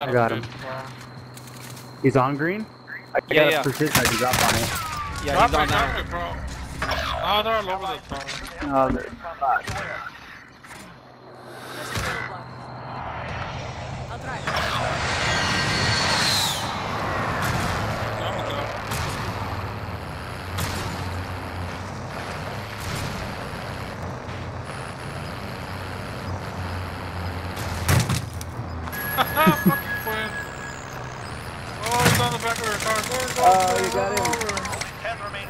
I got him. He's on green? I Yeah, got yeah. a precision I can drop on it. Yeah, Drop he's on it, now. drop it, bro. Oh, they're all over the tower. Oh, there- fuck. I'll drive. On the back of her car. Go, go, Oh, go, you got go, him. go. Ten remain